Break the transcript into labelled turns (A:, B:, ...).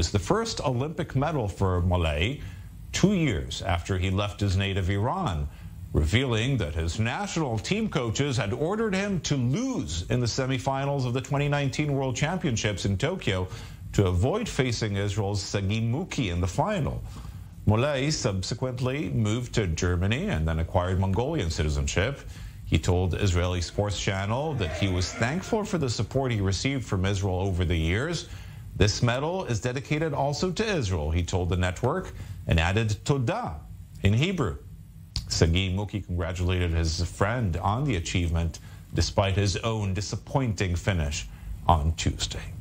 A: was the first Olympic medal for Mollaei two years after he left his native Iran, revealing that his national team coaches had ordered him to lose in the semifinals of the 2019 World Championships in Tokyo to avoid facing Israel's Sagi Muki in the final. Mollaei subsequently moved to Germany and then acquired Mongolian citizenship. He told Israeli Sports Channel that he was thankful for the support he received from Israel over the years. This medal is dedicated also to Israel, he told the network, and added Toda in Hebrew. Sagi Muki congratulated his friend on the achievement despite his own disappointing finish on Tuesday.